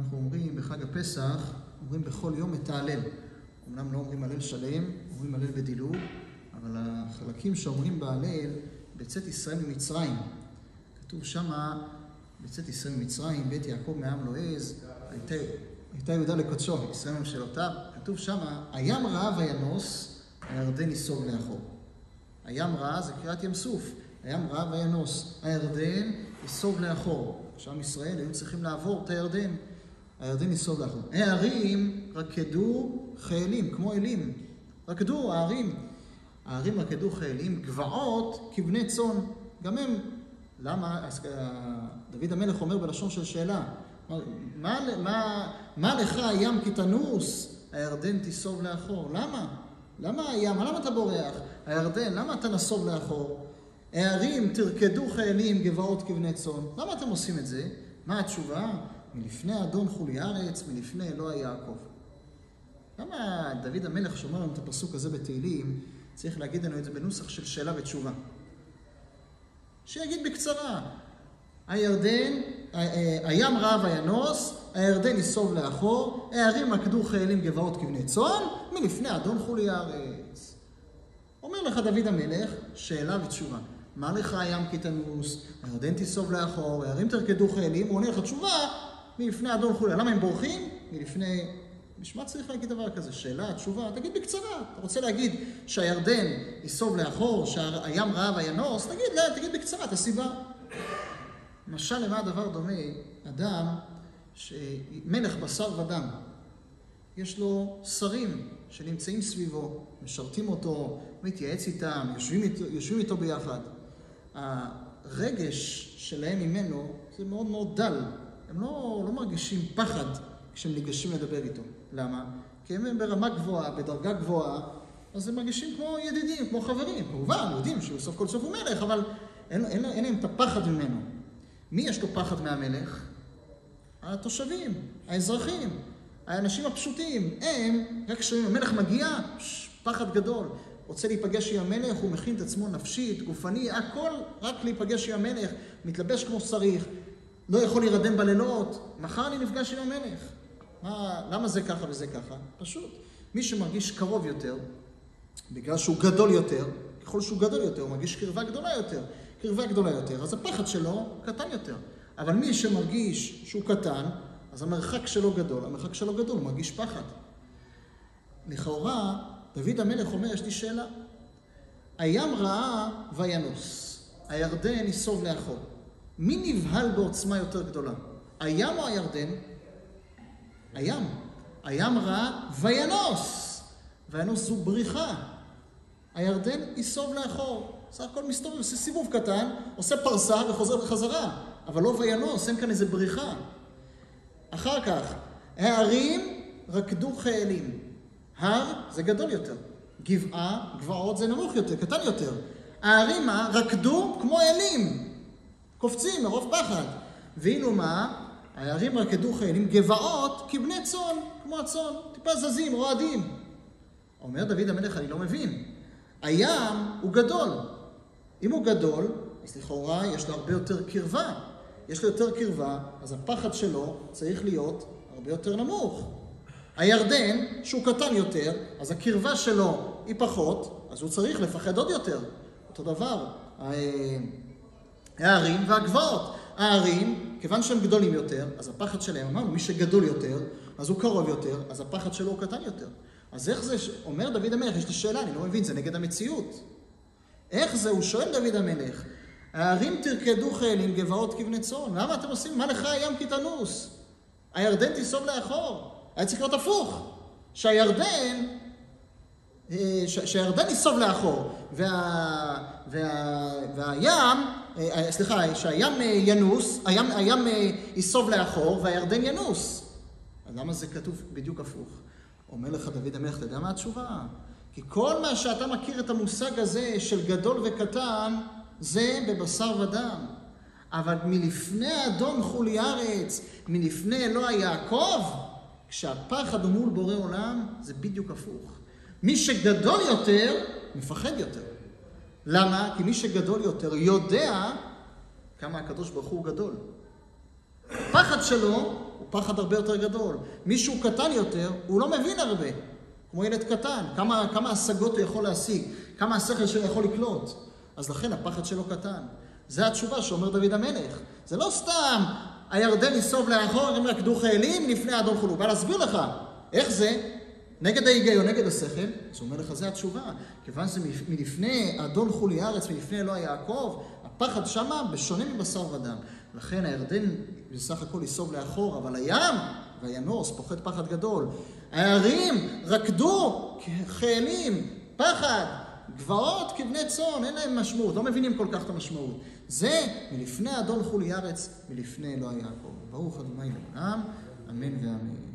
אנחנו אומרים בחג הפסח, אומרים בכל יום את ההלל. אמנם לא אומרים הלל שלם, אומרים הלל בדילוג, אבל החלקים שאומרים בהלל, בצאת ישראל ממצרים. כתוב שמה, בצאת ישראל ממצרים, בית יעקב מעם לועז, הייתה, הייתה יהודה לקודשו, ישראל ממשלותיו. כתוב שמה, הים רעה וינוס, הירדן ייסוג לאחור. הים רעה זה קריאת ים סוף, הים רעה וינוס, הירדן ייסוג לאחור. כשעם ישראל היו צריכים לעבור את הירדן, הירדן ייסוג לאחור. הערים רקדו חיילים, כמו אלים. רקדו הערים. הערים רקדו חיילים, גבעות כבני צאן. גם הם, למה? אז דוד המלך אומר בלשון של שאלה, מה, מה, מה לך הים כי תנוס, הירדן תיסוב לאחור? למה? למה הים? למה אתה בורח? הירדן, למה אתה נסוב לאחור? הערים תרקדו חיילים, גבעות כבני צאן. למה אתם עושים את זה? מה התשובה? מלפני אדון חולי ארץ, מלפני אלוהי יעקב. למה דוד המלך שאומר לנו את הפסוק הזה בתהילים, צריך להגיד לנו את זה בנוסח של שאלה ותשובה? שיגיד בקצרה, הירדן, הים רב וינוס, הירדן ייסוב לאחור, הערים רקדו חיילים גבעות כבני צאן, מלפני אדון חולי הארץ. אומר לך דוד המלך, שאלה ותשובה. מה לך הים כי תנוס, הירדן תיסוב לאחור, הערים תרקדו חיילים, הוא עונה לך תשובה, מלפני אדון חולי. למה הם בורחים? מלפני... בשביל מה צריך להגיד דבר כזה? שאלה, תשובה, תגיד בקצרה. אתה רוצה להגיד שהירדן ייסוב לאחור, שהים רעב וינוס, תגיד, לא, תגיד בקצרה את הסיבה. משל למה הדבר דומה? אדם, מלך בשר ודם, יש לו שרים שנמצאים סביבו, משרתים אותו, מתייעץ איתם, יושבים איתו, יושבים איתו ביחד. הרגש שלהם ממנו זה מאוד מאוד דל. הם לא, לא מרגישים פחד כשהם ניגשים לדבר איתו. למה? כי הם ברמה גבוהה, בדרגה גבוהה, אז הם מרגישים כמו ידידים, כמו חברים. כמובן, יודעים שהוא סוף כל סוף הוא מלך, אבל אין, אין, אין להם את הפחד ממנו. מי יש לו פחד מהמלך? התושבים, האזרחים, האנשים הפשוטים. הם, רק כשאומרים, המלך מגיע, פחד גדול. רוצה להיפגש עם המלך, הוא מכין את עצמו נפשית, גופני, הכל רק להיפגש עם המלך, מתלבש כמו שריך, לא יכול להירדם בלילות, מחר אני נפגש עם המלך. מה, למה זה ככה וזה ככה? פשוט. מי שמרגיש קרוב יותר, בגלל שהוא גדול יותר, ככל שהוא גדול יותר, הוא מרגיש קרבה גדולה יותר. קרבה גדולה יותר, אז הפחד שלו קטן יותר. אבל מי שמרגיש שהוא קטן, אז המרחק שלו גדול, המרחק שלו גדול, הוא מרגיש פחד. לכאורה, דוד המלך אומר, יש לי שאלה. הים ראה וינוס, הירדן ייסוב לאחור. מי נבהל בעוצמה יותר גדולה? הים או הירדן? הים. הים ראה וינוס. וינוס זו בריחה. הירדן ייסוב לאחור. סך הכל מסתובב, עושה סיבוב קטן, עושה פרסה וחוזר בחזרה. אבל לא וינוס, אין כאן איזה בריחה. אחר כך, הערים רקדו חיילים. הר זה גדול יותר. גבעה, גבעות זה נמוך יותר, קטן יותר. הערים מה? רקדו כמו אלים. קופצים מרוב פחד. ואילו מה? הערים רקדו חיילים, גבעות כבני צאן, כמו הצאן, טיפה זזים, רועדים. אומר דוד המלך, אני לא מבין. הים הוא גדול. אם הוא גדול, אז לכאורה יש לו הרבה יותר קרבה. יש לו יותר קרבה, אז הפחד שלו צריך להיות הרבה יותר נמוך. הירדן, שהוא קטן יותר, אז הקרבה שלו היא פחות, אז הוא צריך לפחד עוד יותר. אותו דבר, הערים והגבעות. הערים, כיוון שהם גדולים יותר, אז הפחד שלהם, אמרנו, מי שגדול יותר, אז הוא קרוב יותר, אז הפחד שלו הוא קטן יותר. אז איך זה, אומר דוד המלך, יש לי שאלה, אני לא מבין, זה נגד המציאות. איך זה, הוא שואל דוד המלך, הערים תרקדו חיילים, גבעות כבני צאן, למה אתם עושים, מה לך הים כי תנוס? הירדן תיסוב לאחור. היה צריך להיות הפוך, שהירדן, אה, שהירדן ייסוב לאחור, וה, וה, והים, אה, סליחה, שהים ינוס, הים, הים ייסוב לאחור והירדן ינוס. למה זה כתוב בדיוק הפוך? אומר לך דוד המלך, אתה יודע מה התשובה? כי כל מה שאתה מכיר את המושג הזה של גדול וקטן, זה בבשר ודם. אבל מלפני אדון חולי ארץ, מלפני אלוה יעקב, כשהפחד הוא מול בורא עולם, זה בדיוק הפוך. מי שגדול יותר, מפחד יותר. למה? כי מי שגדול יותר יודע כמה הקדוש ברוך הוא גדול. הפחד שלו הוא פחד הרבה יותר גדול. מישהו קטן יותר, הוא לא מבין הרבה. כמו ילד קטן, כמה, כמה השגות הוא יכול להשיג, כמה השכל שלו יכול לקלוט. אז לכן הפחד שלו קטן. זו התשובה שאומר דוד המלך. זה לא סתם הירדן ייסוב לאחור, הם רקדו חיילים לפני אדון חולו. בא להסביר לך, איך זה? נגד ההיגיון, נגד השכל, אז הוא אומר לך, זה התשובה. כיוון שזה מלפני אדון חולי ארץ, מלפני אלוהי יעקב, הפחד שמה בשונה מבשר ודם. לכן הירדן בסך הכל ייסוב לאחור, אבל הים, וינוס, פוחד פחד גדול. הערים רקדו כחיילים, פחד, גבעות כבני צאן, אין להם משמעות, לא מבינים כל כך את המשמעות. זה מלפני אדון חולי ארץ, מלפני אלוהי יעקב. ברוך אדוני לעולם, אמן ואמן.